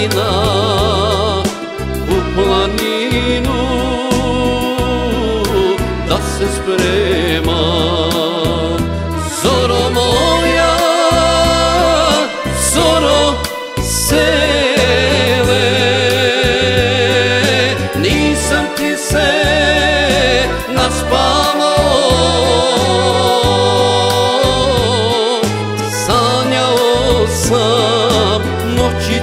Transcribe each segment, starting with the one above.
čobanina u planinu Da se sprema. Zoro moja, zoro sele Nisam ti se Sanjao sam noći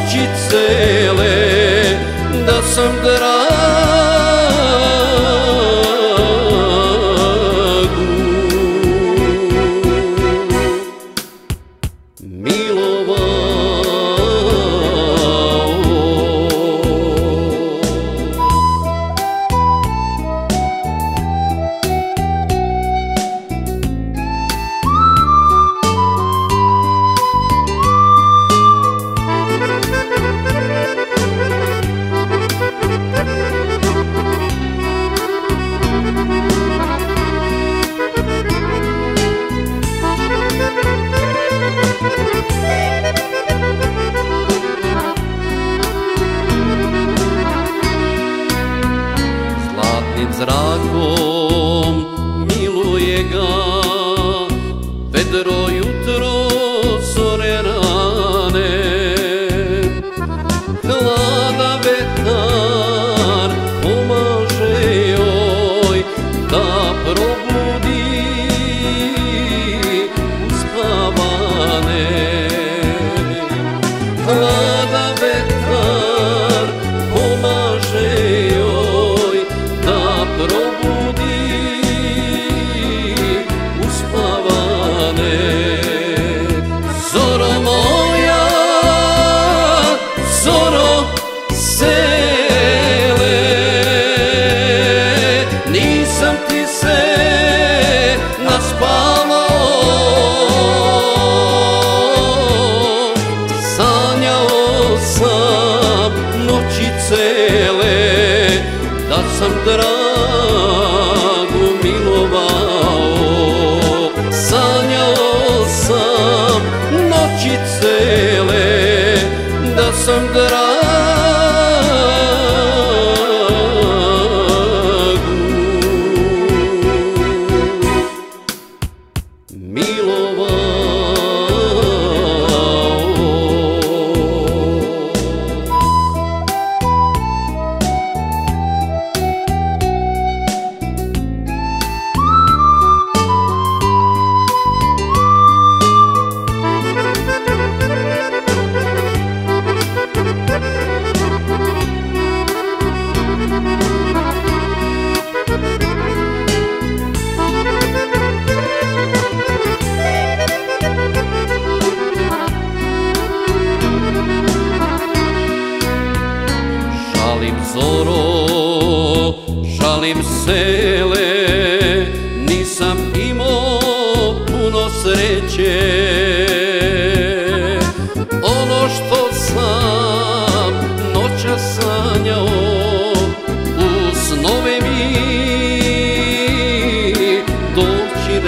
noći cele Da sam dragu. Milovao zrákból sam dragu milovao. Sanjao sam noći zoro, žalim sele Nisam imao puno sreće. Ono što sam noća sanjao U snove mi doći